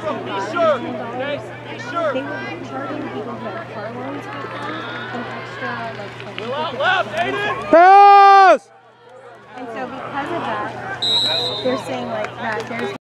left. Be sure. Okay? Be sure. They were charging people who had car loans with them an extra like. Will out left, Aiden. Pass! And so because of that, they're saying like that there's